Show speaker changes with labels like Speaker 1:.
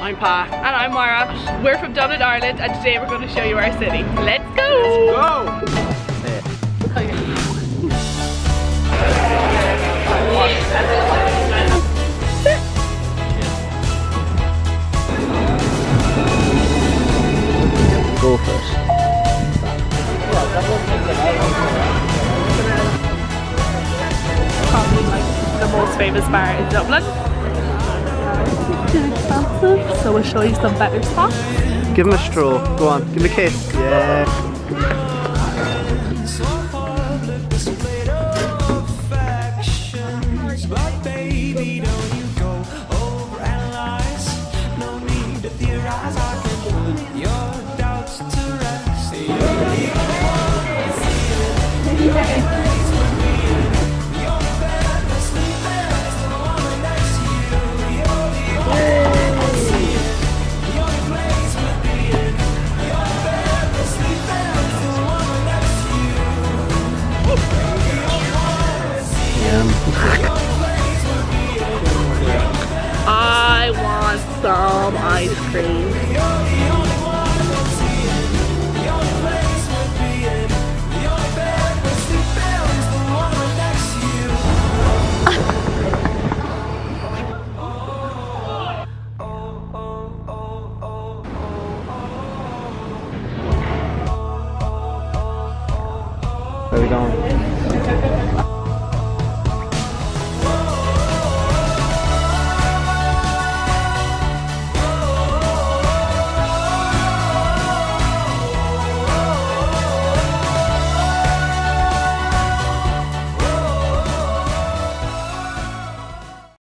Speaker 1: I'm Pa.
Speaker 2: And I'm Moira. We're from Dublin, Ireland, and today we're going to show you our city. Let's go!
Speaker 1: Go! Go first.
Speaker 2: Probably like the most famous bar in Dublin. Expensive, so we'll show you some better spots.
Speaker 1: Give him a stroll. Go on, give him a kiss. Yeah.
Speaker 3: I see it.
Speaker 1: Yeah.
Speaker 2: I want some ice cream.
Speaker 1: Where are we going?